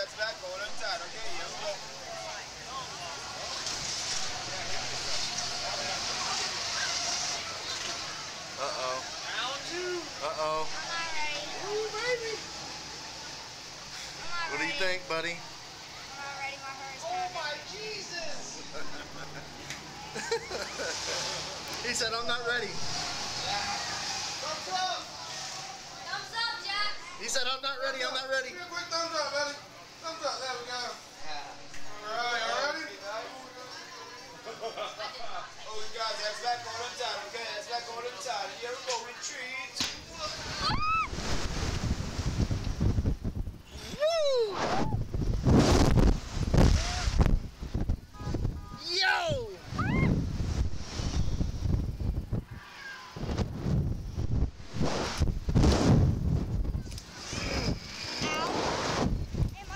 heads back, hold on tight, okay? We go. Uh-oh. Round two. Uh-oh. I'm not ready. Ooh, baby. What do you think, buddy? I'm not ready. My hair is Oh my Jesus. He said, I'm not ready. Thumbs up. Thumbs up, Jax. He said, I'm not ready, I'm not ready. Give me a quick thumbs up, buddy. Thumbs up. There we go. All right, all ready? Oh, you guys. Yo!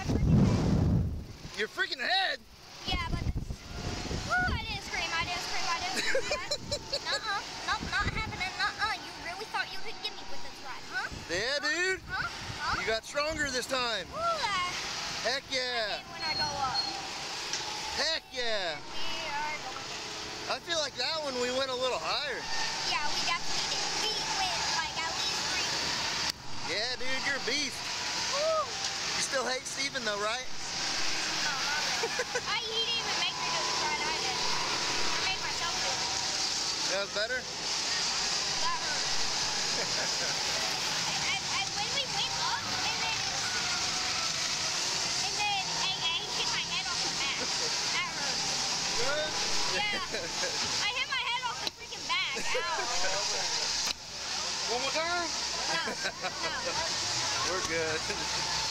Freaking head. Your freaking head! Yeah, but Ooh, I didn't scream. I didn't scream. I didn't scream. Nuh-uh. Nope, not happening. Nuh-uh. You really thought you could get me with this ride, huh? Yeah, dude. Huh? Huh? You got stronger this time. Ooh, I Heck yeah. hate when I go up. Heck yeah. We are going I feel like that one we went a little higher. Yeah, we definitely did. We went like at least three. Yeah, dude, you're a beast. Woo! You still hate Steven though, right? No. I, he didn't even make me do this ride. I did. I made myself do it. That was better? That hurt. and, and, and when we went up, and then, and then, and, and he hit my head off the mat. That hurt. Good. Yeah. I hit my head off the freaking bag. Ow. One more time. No, no. We're good.